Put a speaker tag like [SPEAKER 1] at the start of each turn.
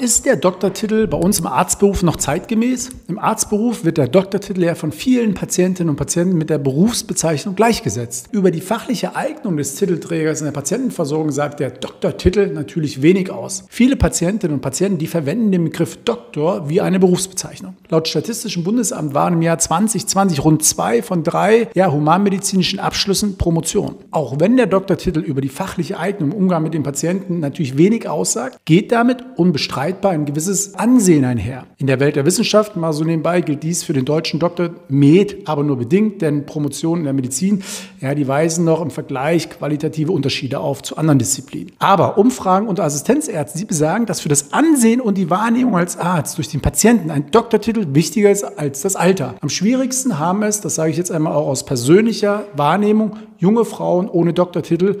[SPEAKER 1] Ist der Doktortitel bei uns im Arztberuf noch zeitgemäß? Im Arztberuf wird der Doktortitel ja von vielen Patientinnen und Patienten mit der Berufsbezeichnung gleichgesetzt. Über die fachliche Eignung des Titelträgers in der Patientenversorgung sagt der Doktortitel natürlich wenig aus. Viele Patientinnen und Patienten, die verwenden den Begriff Doktor wie eine Berufsbezeichnung. Laut Statistischem Bundesamt waren im Jahr 2020 rund zwei von drei ja, humanmedizinischen Abschlüssen Promotion. Auch wenn der Doktortitel über die fachliche Eignung im Umgang mit den Patienten natürlich wenig aussagt, geht damit unbestreitbar streitbar ein gewisses Ansehen einher. In der Welt der Wissenschaft, mal so nebenbei, gilt dies für den deutschen Doktor Med, aber nur bedingt, denn Promotionen in der Medizin, ja, die weisen noch im Vergleich qualitative Unterschiede auf zu anderen Disziplinen. Aber Umfragen unter Assistenzärzten, sie besagen, dass für das Ansehen und die Wahrnehmung als Arzt durch den Patienten ein Doktortitel wichtiger ist als das Alter. Am schwierigsten haben es, das sage ich jetzt einmal auch aus persönlicher Wahrnehmung, junge Frauen ohne Doktortitel